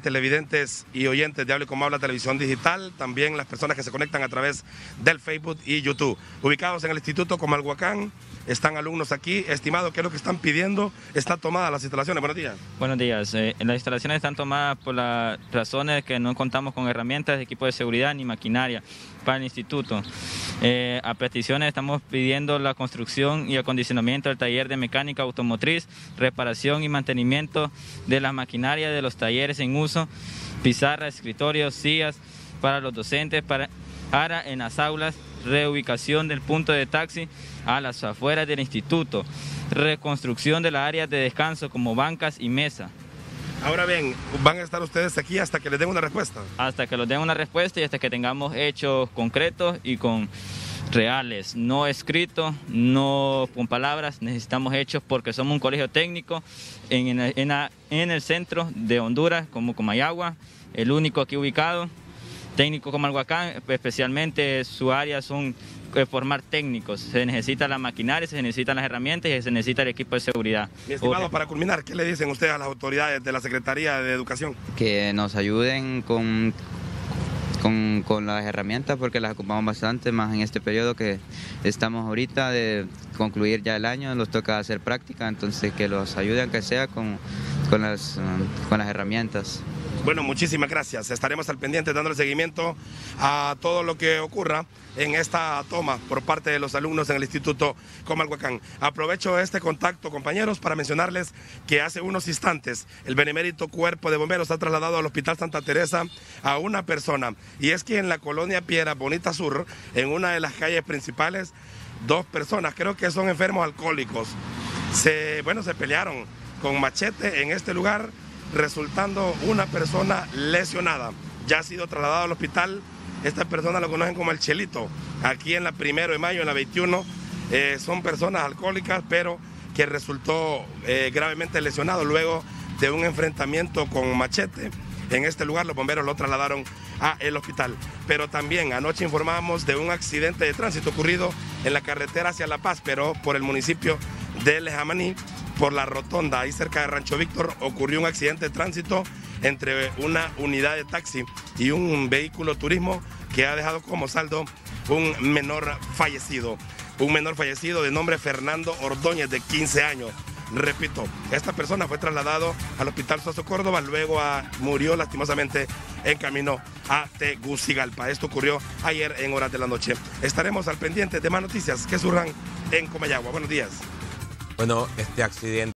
televidentes y oyentes de Hable como Habla Televisión Digital, también las personas que se conectan a través del Facebook y YouTube. Ubicados en el Instituto Comalhuacán, están alumnos aquí. Estimado, ¿qué es lo que están pidiendo? ¿Están tomadas las instalaciones? Buenos días. Buenos días. Eh, las instalaciones están tomadas por las razones que no contamos con herramientas, equipo de seguridad ni maquinaria para el instituto. Eh, a peticiones estamos pidiendo la construcción y acondicionamiento del taller de mecánica automotriz, reparación y mantenimiento de las maquinarias de los talleres en uso, pizarras, escritorios, sillas para los docentes, para ARA en las aulas, reubicación del punto de taxi a las afueras del instituto, reconstrucción de las áreas de descanso como bancas y mesa. Ahora bien, ¿van a estar ustedes aquí hasta que les den una respuesta? Hasta que les den una respuesta y hasta que tengamos hechos concretos y con reales, no escritos, no con palabras, necesitamos hechos porque somos un colegio técnico en, en el centro de Honduras, como Comayagua, el único aquí ubicado técnico como Alhuacán, especialmente su área son eh, formar técnicos. Se necesita la maquinaria, se necesitan las herramientas y se necesita el equipo de seguridad. Mi estimado, para culminar, ¿qué le dicen ustedes a las autoridades de la Secretaría de Educación? Que nos ayuden con, con, con las herramientas porque las ocupamos bastante, más en este periodo que estamos ahorita de concluir ya el año, nos toca hacer práctica, entonces que los ayuden que sea con, con, las, con las herramientas. Bueno, muchísimas gracias. Estaremos al pendiente dándole seguimiento a todo lo que ocurra en esta toma por parte de los alumnos en el Instituto Comalhuacán. Aprovecho este contacto, compañeros, para mencionarles que hace unos instantes el benemérito cuerpo de bomberos ha trasladado al Hospital Santa Teresa a una persona. Y es que en la colonia Piera Bonita Sur, en una de las calles principales, dos personas, creo que son enfermos alcohólicos, se, bueno, se pelearon con machete en este lugar resultando una persona lesionada. Ya ha sido trasladado al hospital. Esta persona lo conocen como el Chelito. Aquí en la primero de mayo, en la 21, eh, son personas alcohólicas, pero que resultó eh, gravemente lesionado luego de un enfrentamiento con machete. En este lugar los bomberos lo trasladaron a el hospital. Pero también anoche informamos de un accidente de tránsito ocurrido en la carretera hacia La Paz, pero por el municipio de Lejamaní por la rotonda, ahí cerca de Rancho Víctor, ocurrió un accidente de tránsito entre una unidad de taxi y un vehículo turismo que ha dejado como saldo un menor fallecido. Un menor fallecido de nombre Fernando Ordóñez, de 15 años. Repito, esta persona fue trasladado al Hospital Soso Córdoba, luego murió lastimosamente en camino a Tegucigalpa. Esto ocurrió ayer en horas de la noche. Estaremos al pendiente de más noticias que surjan en Comayagua. Buenos días. Bueno, este accidente